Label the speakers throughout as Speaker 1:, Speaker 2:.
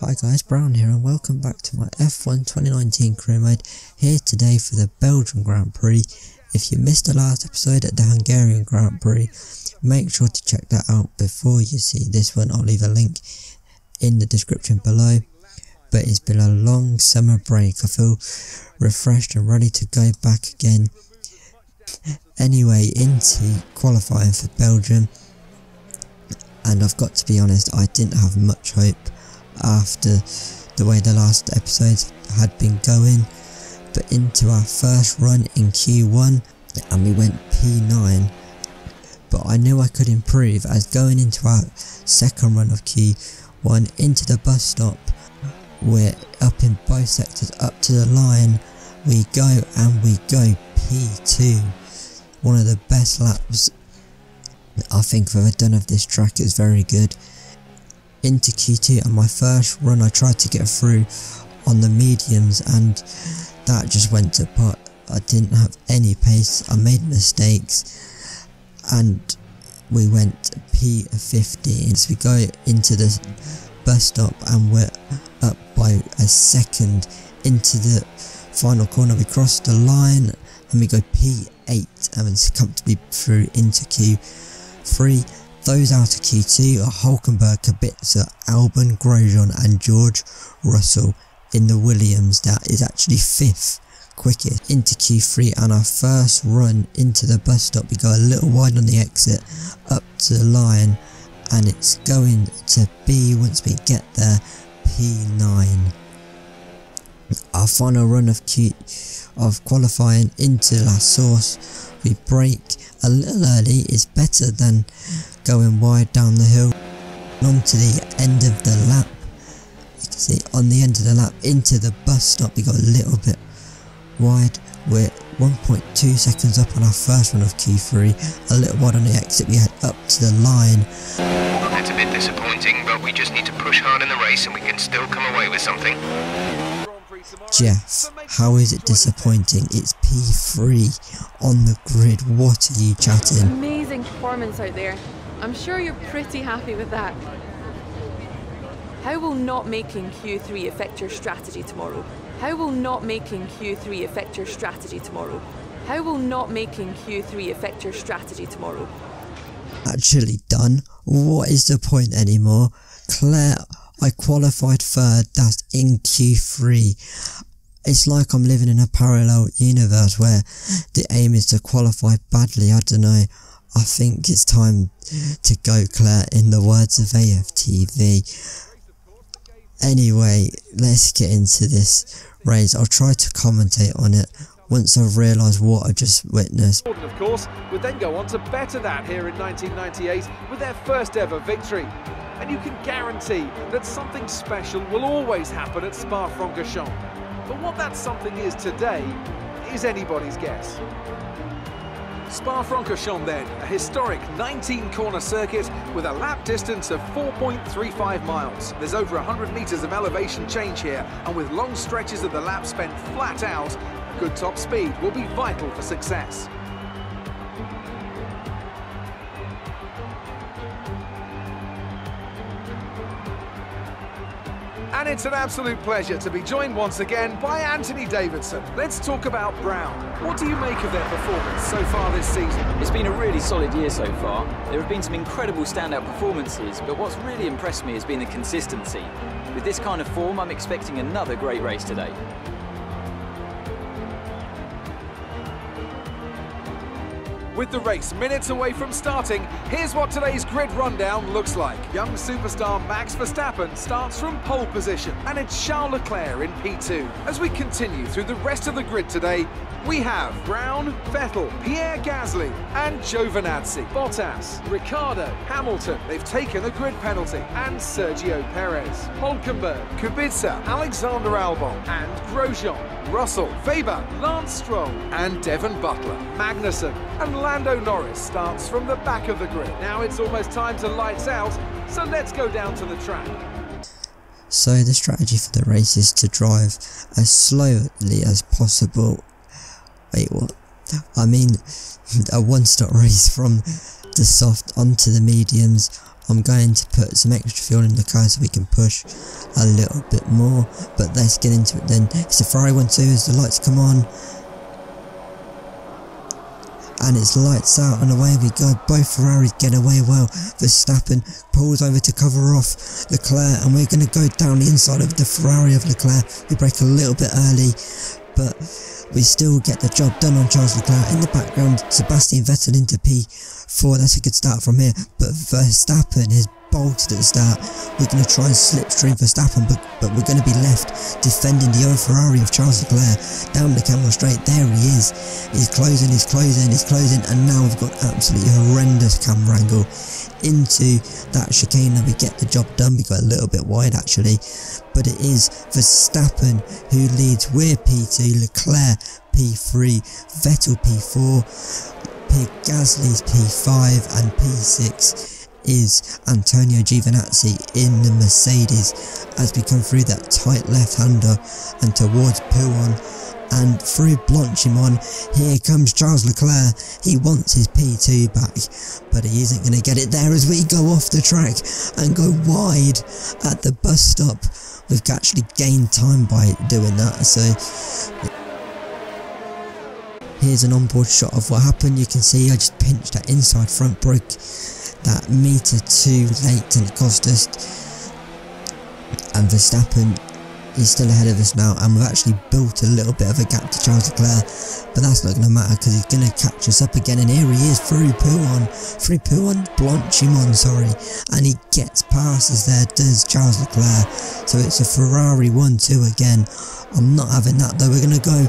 Speaker 1: Hi guys, Brown here and welcome back to my F1 2019 career mode here today for the Belgian Grand Prix. If you missed the last episode at the Hungarian Grand Prix, make sure to check that out before you see this one. I'll leave a link in the description below. But it's been a long summer break. I feel refreshed and ready to go back again. Anyway, into qualifying for Belgium. And I've got to be honest, I didn't have much hope after the way the last episodes had been going. But into our first run in Q1 and we went P9 but I knew I could improve as going into our second run of Q1 into the bus stop we're up in both sectors up to the line. We go and we go P2 one of the best laps I think I've done of this track. Is very good into Q2 and my first run I tried to get through on the mediums and that just went to pot. I didn't have any pace, I made mistakes and we went P15 so we go into the bus stop and we're up by a second into the final corner we cross the line and we go P8 and it's comfortably through into Q3 those out of Q2 are Hulkenberg, Kubica, Albon, Grosjean and George Russell in the Williams that is actually 5th quickest into Q3 and our first run into the bus stop. We go a little wide on the exit up to the line and it's going to be once we get there P9 our final run of Q of qualifying into La Source. We brake a little early. Is better than going wide down the hill on to the end of the lap you can see on the end of the lap into the bus stop we got a little bit wide we're 1.2 seconds up on our first run of Q3 a little wide on the exit we head up to the line
Speaker 2: that's a bit disappointing but we just need to push hard in the race and we can still come away with something
Speaker 1: Jeff, how is it disappointing? It's P3 on the grid. What are you chatting?
Speaker 3: Amazing performance out there. I'm sure you're pretty happy with that. How will not making Q3 affect your strategy tomorrow? How will not making Q3 affect your strategy tomorrow? How will not making Q3 affect your strategy tomorrow?
Speaker 1: Actually done. What is the point anymore? Claire I qualified third, that's in Q3. It's like I'm living in a parallel universe where the aim is to qualify badly, I don't know. I think it's time to go Claire in the words of AFTV. Anyway, let's get into this race. I'll try to commentate on it once I've realised what I just witnessed.
Speaker 4: Jordan, Of course, would then go on to better that here in 1998 with their first ever victory and you can guarantee that something special will always happen at Spa-Francorchamps. But what that something is today is anybody's guess. Spa-Francorchamps then, a historic 19-corner circuit with a lap distance of 4.35 miles. There's over 100 metres of elevation change here, and with long stretches of the lap spent flat out, good top speed will be vital for success. It's an absolute pleasure to be joined once again by Anthony Davidson. Let's talk about Brown. What do you make of their performance so far this season?
Speaker 5: It's been a really solid year so far. There have been some incredible standout performances, but what's really impressed me has been the consistency. With this kind of form, I'm expecting another great race today.
Speaker 4: With the race minutes away from starting, here's what today's grid rundown looks like. Young superstar Max Verstappen starts from pole position, and it's Charles Leclerc in P2. As we continue through the rest of the grid today, we have Brown, Vettel, Pierre Gasly, and Giovinazzi, Bottas, Ricciardo, Hamilton, they've taken a grid penalty, and Sergio Perez, Hulkenberg, Kubica, Alexander Albon, and Grosjean, Russell, Weber, Lance Stroll, and Devon Butler, Magnussen, and Lando Norris starts from the back of the grid. Now it's almost time to lights out, so let's go down to the track.
Speaker 1: So the strategy for the race is to drive as slowly as possible. Wait, what? I mean, a one-stop race from the soft onto the mediums. I'm going to put some extra fuel in the car so we can push a little bit more. But let's get into it then. It's a Ferrari 1-2 as the lights come on. And it's lights out and away we go. Both Ferraris get away well. Verstappen pulls over to cover off Leclerc and we're going to go down the inside of the Ferrari of Leclerc. We brake a little bit early but we still get the job done on Charles Leclerc. In the background, Sebastian Vettel into P4. That's a good start from here. But Verstappen is bolted at the start. We're going to try and slipstream Verstappen, but, but we're going to be left defending the old Ferrari of Charles Leclerc. Down the camera straight, there he is. He's closing, he's closing, he's closing, and now we've got absolutely horrendous camera angle into that chicane and we get the job done. We got a little bit wide actually, but it is Verstappen who leads. We're P2, Leclerc P3, Vettel P4, Pig Gasly's P5 and P6 is Antonio Giovinazzi in the Mercedes as we come through that tight left-hander and towards Pouhon and through Blanchimont, here comes Charles Leclerc. He wants his P2 back, but he isn't going to get it there as we go off the track and go wide at the bus stop. We've actually gained time by doing that, so here's an onboard shot of what happened. You can see I just pinched that inside front brake that meter too late and cost us. And Verstappen is still ahead of us now and we've actually built a little bit of a gap to Charles Leclerc but that's not going to matter because he's going to catch us up again and here he is through Pouhon, through Pouhon, Blanchimont sorry and he gets past us there does Charles Leclerc. So it's a Ferrari 1-2 again I'm not having that though. We're going to go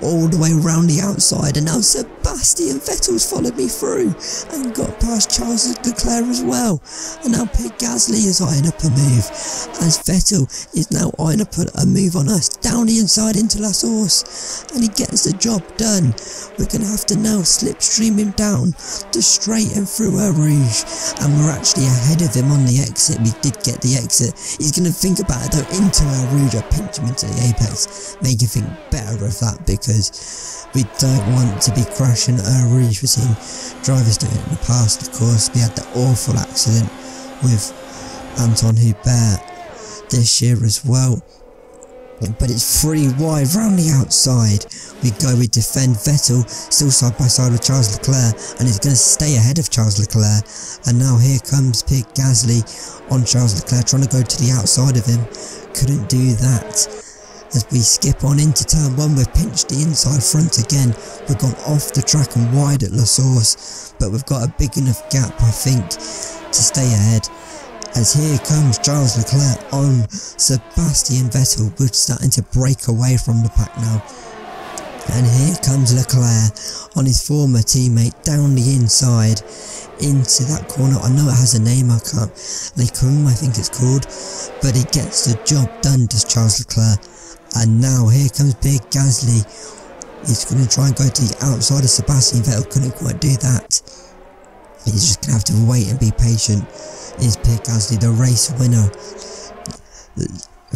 Speaker 1: all the way around the outside. And now Sebastian Vettel's followed me through and got past Charles Leclerc as well. And now Pete Gasly is eyeing up a move as Vettel is now eyeing up a move on us down the inside into La Source. And he gets the job done. We're going to have to now slipstream him down to straight and through Eau Rouge. And we're actually ahead of him on the exit. We did get the exit. He's going to think about it though into Eau Rouge. I pinch him into the apex make you think better of that because we don't want to be crashing Eau Rouge. We've seen drivers do it in the past, of course. We had the awful accident with Anthoine Hubert this year as well. But it's free wide round the outside. We go, we defend Vettel, still side by side with Charles Leclerc, and he's going to stay ahead of Charles Leclerc. And now here comes Pig Gasly on Charles Leclerc, trying to go to the outside of him. Couldn't do that. As we skip on into turn one, we've pinched the inside front again. We've gone off the track and wide at La Source, but we've got a big enough gap, I think, to stay ahead. As here comes Charles Leclerc on Sebastian Vettel, we're starting to break away from the pack now. And here comes Leclerc on his former teammate down the inside into that corner. I know it has a name, I can't. Lecum, I think it's called. But he gets the job done, does Charles Leclerc. And now here comes Big Gasly. He's going to try and go to the outside of Sebastian Vettel. Couldn't quite do that. He's just going to have to wait and be patient. Is Big Gasly the race winner?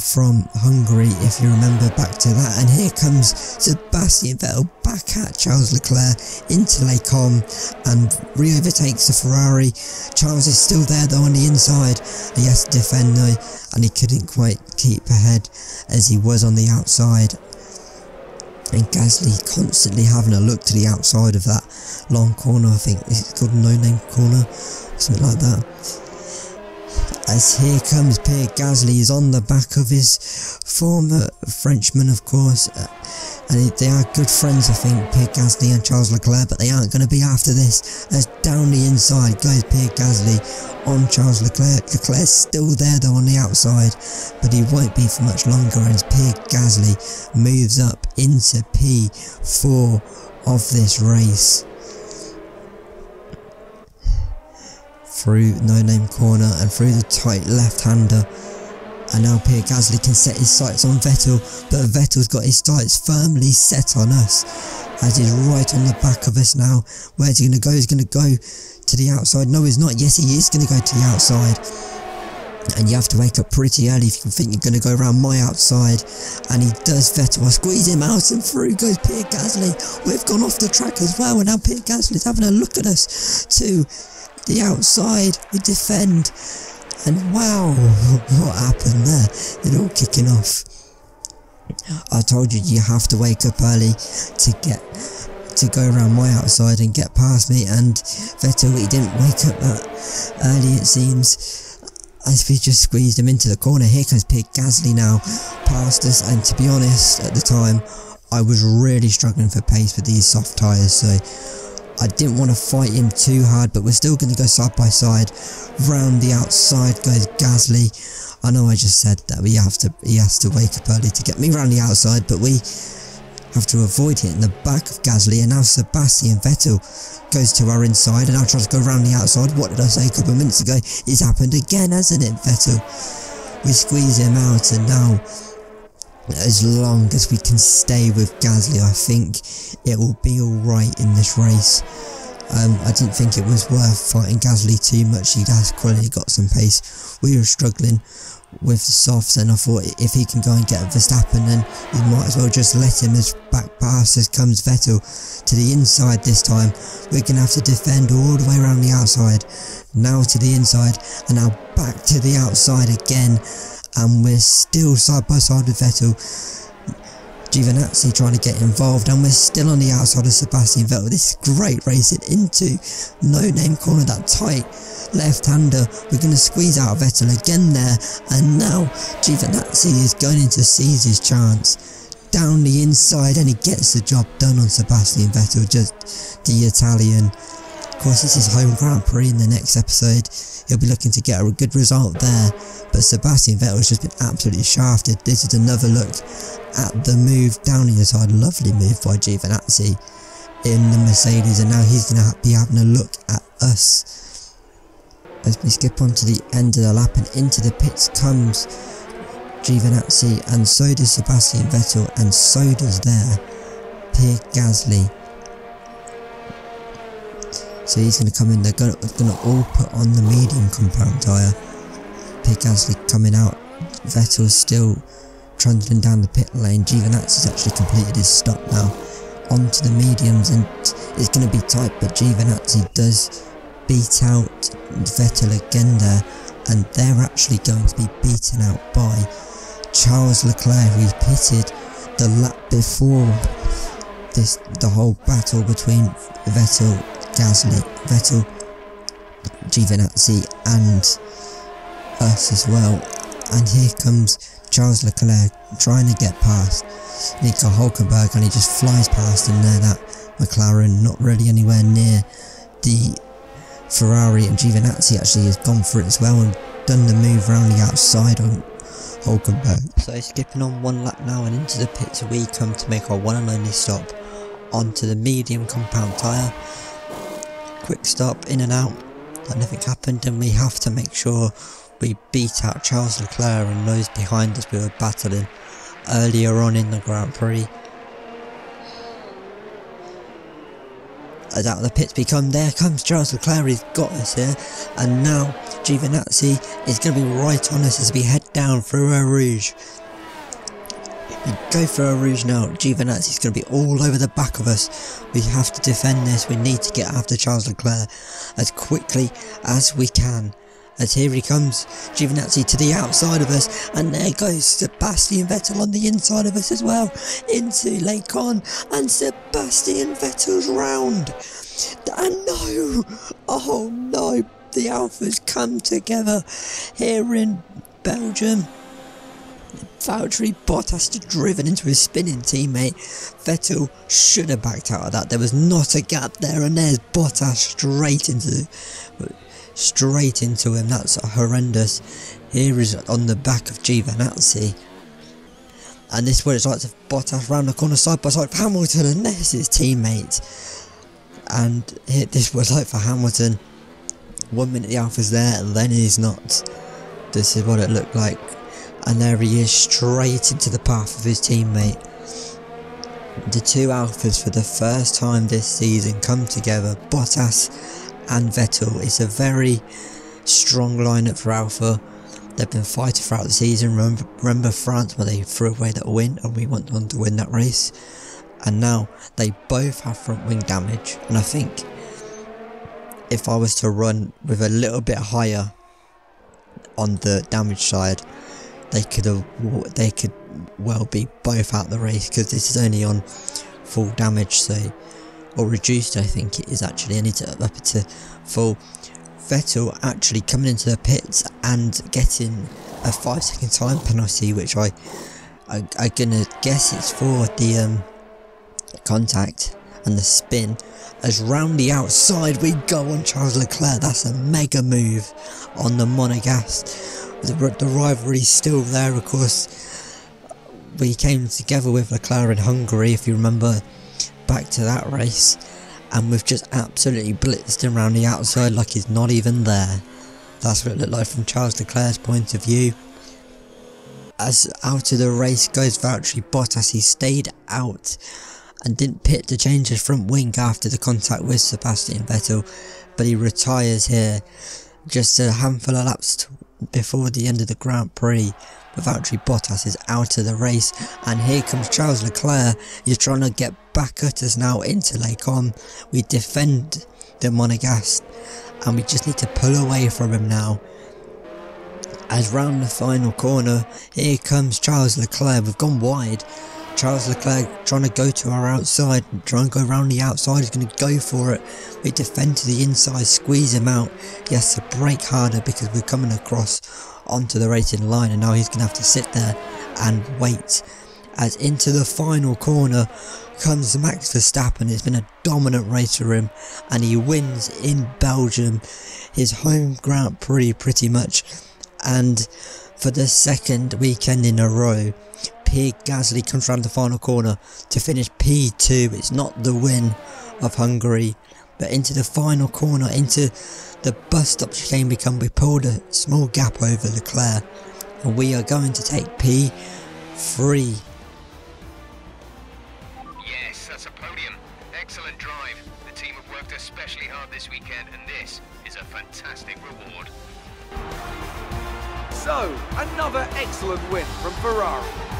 Speaker 1: From Hungary, if you remember back to that. And here comes Sebastian Vettel back at Charles Leclerc into Combes and re-overtakes the Ferrari. Charles is still there though on the inside. He has to defend though and he couldn't quite keep ahead as he was on the outside. And Gasly constantly having a look to the outside of that long corner, I think it's called no name corner, something like that as here comes Pierre Gasly, he's on the back of his former Frenchman, of course, uh, and they are good friends, I think, Pierre Gasly and Charles Leclerc, but they aren't going to be after this, as down the inside goes Pierre Gasly on Charles Leclerc. Leclerc's still there, though, on the outside, but he won't be for much longer, as Pierre Gasly moves up into P4 of this race. Through no name corner and through the tight left hander. And now Pierre Gasly can set his sights on Vettel, but Vettel's got his sights firmly set on us. As he's right on the back of us now. Where's he going to go? He's going to go to the outside. No, he's not. Yes, he is going to go to the outside. And you have to wake up pretty early if you think you're going to go around my outside. And he does Vettel. I squeeze him out and through goes Pierre Gasly. We've gone off the track as well. And now Pierre Gasly's having a look at us too the outside, we defend. And wow, what happened there? It all kicking off. I told you you have to wake up early to get to go around my outside and get past me and Vettel he didn't wake up that early it seems as we just squeezed him into the corner here comes Pierre Gasly now past us and to be honest at the time I was really struggling for pace with these soft tyres so I didn't want to fight him too hard but we're still going to go side by side round the outside goes Gasly I know I just said that we have to he has to wake up early to get me round the outside but we have to avoid hitting the back of Gasly and now Sebastian Vettel goes to our inside and now tries to go around the outside. What did I say a couple of minutes ago? It's happened again, hasn't it, Vettel? We squeeze him out and now as long as we can stay with Gasly, I think it will be alright in this race. Um, I didn't think it was worth fighting Gasly too much, he'd clearly got some pace. We were struggling with the softs and I thought if he can go and get Verstappen then we might as well just let him as back pass as comes Vettel to the inside this time. We're going to have to defend all the way around the outside. Now to the inside and now back to the outside again and we're still side by side with Vettel. Giovinazzi trying to get involved and we're still on the outside of Sebastian Vettel. This is great racing into no name corner that tight left-hander. We're going to squeeze out Vettel again there. And now Giovinazzi is going to seize his chance. Down the inside and he gets the job done on Sebastian Vettel, just the Italian. Of course, this is home Grand Prix in the next episode. He'll be looking to get a good result there. But Sebastian Vettel has just been absolutely shafted. This is another look at the move down the inside. Lovely move by Giovinazzi in the Mercedes. And now he's going to be having a look at us as we skip on to the end of the lap and into the pits comes Giovinazzi and so does Sebastian Vettel and so does there Pierre Gasly. So he's going to come in, they're going to all put on the medium compound tyre. Pierre Gasly coming out, Vettel's still trundling down the pit lane, Giovinazzi's actually completed his stop now onto the mediums and it's going to be tight but Giovinazzi does beat out Vettel again there and they're actually going to be beaten out by Charles Leclerc who pitted the lap before this the whole battle between Vettel, Gasly, Vettel, Giovinazzi and us as well and here comes Charles Leclerc trying to get past Nico Hulkenberg and he just flies past and there that McLaren not really anywhere near the Ferrari and Giovinazzi actually has gone for it as well and done the move round the outside on Hulkenberg. So skipping on one lap now and into the pits we come to make our one and only stop onto the medium compound tyre. Quick stop in and out, nothing happened and we have to make sure we beat out Charles Leclerc and those behind us we were battling earlier on in the Grand Prix. as out of the pits become there comes Charles Leclerc he's got us here. And now Giovinazzi is going to be right on us as we head down through Eau Rouge we go for Rouge now Giovinazzi is going to be all over the back of us. We have to defend this. We need to get after Charles Leclerc as quickly as we can. As here he comes, Giovinazzi to the outside of us, and there goes Sebastian Vettel on the inside of us as well, into Le Con, and Sebastian Vettel's round. And no, oh no, the Alfas come together here in Belgium. Valtteri Bottas just driven into his spinning teammate. Vettel should have backed out of that. There was not a gap there, and there's Bottas straight into straight into him. That's horrendous. Here is on the back of Giovinazzi. And this is what it's like to Bottas round the corner side by side Hamilton and there's his teammate. And this was like for Hamilton. One minute the Alfa's there and then he's not. This is what it looked like. And there he is straight into the path of his teammate. The two Alfas for the first time this season come together. Bottas and Vettel. It's a very strong lineup for Alfa. They've been fighting throughout the season. Remember, remember France where they threw away that win and we went on to win that race. And now they both have front wing damage. And I think if I was to run with a little bit higher on the damage side, they could have they could well be both out the race because this is only on full damage, so or reduced. I think it is actually. I need to up it to full. Vettel actually coming into the pits and getting a five second time penalty, which I I, I gonna guess it's for the um, contact and the spin. As round the outside we go on Charles Leclerc. That's a mega move on the Monegasque. The, the rivalry still there, of course. We came together with Leclerc in Hungary, if you remember back to that race, and we've just absolutely blitzed him around the outside like he's not even there. That's what it looked like from Charles Leclerc's point of view as out of the race goes Valtteri Bottas. He stayed out and didn't pit to change his front wing after the contact with Sebastian Vettel, but he retires here just a handful of laps before the end of the Grand Prix. But Valtteri Bottas is out of the race, and here comes Charles Leclerc. He's trying to get back at us now into Combes. We defend the Monegasque, and we just need to pull away from him now as round the final corner, here comes Charles Leclerc. We've gone wide. Charles Leclerc trying to go to our outside, trying to go around the outside, he's going to go for it. We defend to the inside, squeeze him out. He has to brake harder because we're coming across onto the racing line and now he's going to have to sit there and wait. As into the final corner comes Max Verstappen. It's been a dominant race for him and he wins in Belgium, his home ground Prix pretty much and for the second weekend in a row, Pierre Gasly comes round the final corner to finish P2. It's not the win of Hungary, but into the final corner, into the bus stop chicane become we pulled a small gap over Leclerc, and we are going to take P3.
Speaker 2: Yes, that's a podium. Excellent drive. The team have worked especially hard this weekend, and this is a fantastic reward.
Speaker 4: So, another excellent win from Ferrari.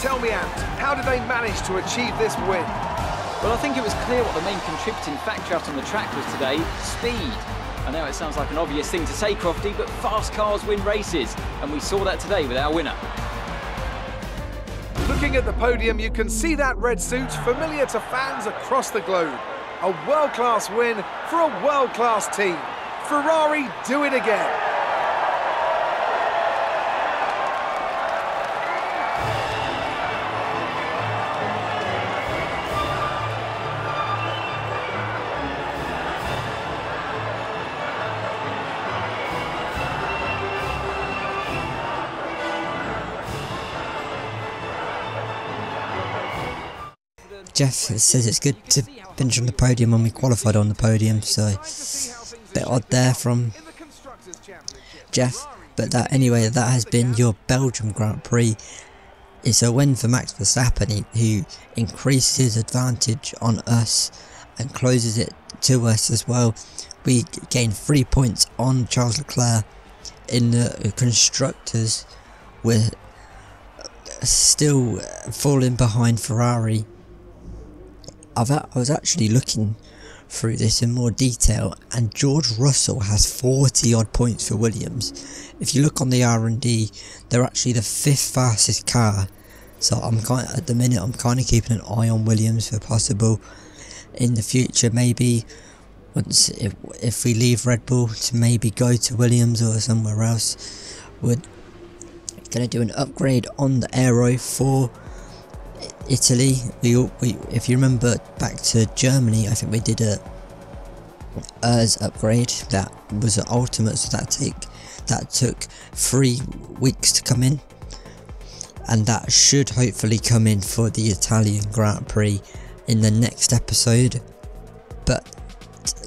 Speaker 4: Tell me, Ant, how did they manage to achieve this win?
Speaker 5: Well, I think it was clear what the main contributing factor out on the track was today speed. I know it sounds like an obvious thing to say, Crofty, but fast cars win races, and we saw that today with our winner.
Speaker 4: Looking at the podium, you can see that red suit familiar to fans across the globe. A world-class win for a world-class team. Ferrari do it again.
Speaker 1: Jeff says it's good to finish on the podium when we qualified on the podium, so a bit odd there from Jeff. But that anyway, that has been your Belgium Grand Prix. It's a win for Max Verstappen, who increases his advantage on us and closes it to us as well. We gain three points on Charles Leclerc in the constructors. We're still falling behind Ferrari. I've, I was actually looking through this in more detail and George Russell has 40 odd points for Williams. If you look on the R&D, they're actually the fifth fastest car. So I'm kind of, at the minute I'm kind of keeping an eye on Williams for possible in the future maybe once if, if we leave Red Bull to maybe go to Williams or somewhere else. We're gonna do an upgrade on the aero for Italy, we, we if you remember back to Germany, I think we did a ERS upgrade that was an ultimate, so that take that took three weeks to come in, and that should hopefully come in for the Italian Grand Prix in the next episode. But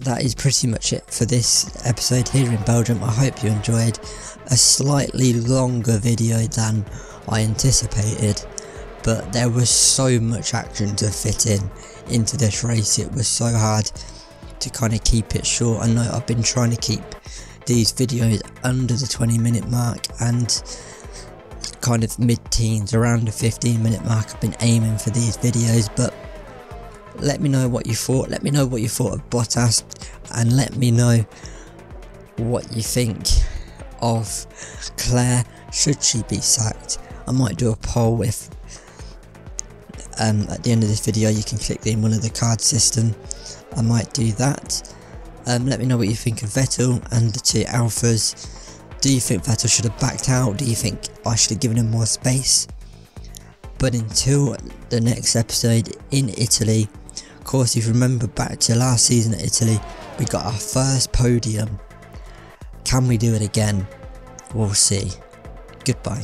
Speaker 1: that is pretty much it for this episode here in Belgium. I hope you enjoyed a slightly longer video than I anticipated but there was so much action to fit in into this race it was so hard to kind of keep it short I know I've been trying to keep these videos under the 20 minute mark and kind of mid-teens around the 15 minute mark I've been aiming for these videos but let me know what you thought. Let me know what you thought of Bottas, and let me know what you think of Claire. Should she be sacked? I might do a poll if um, at the end of this video you can click in one of the card system. I might do that. Um, let me know what you think of Vettel and the two Alfas. Do you think Vettel should have backed out? Do you think I should have given him more space? But until the next episode in Italy, of course, if you remember back to last season at Italy, we got our first podium. Can we do it again? We'll see. Goodbye.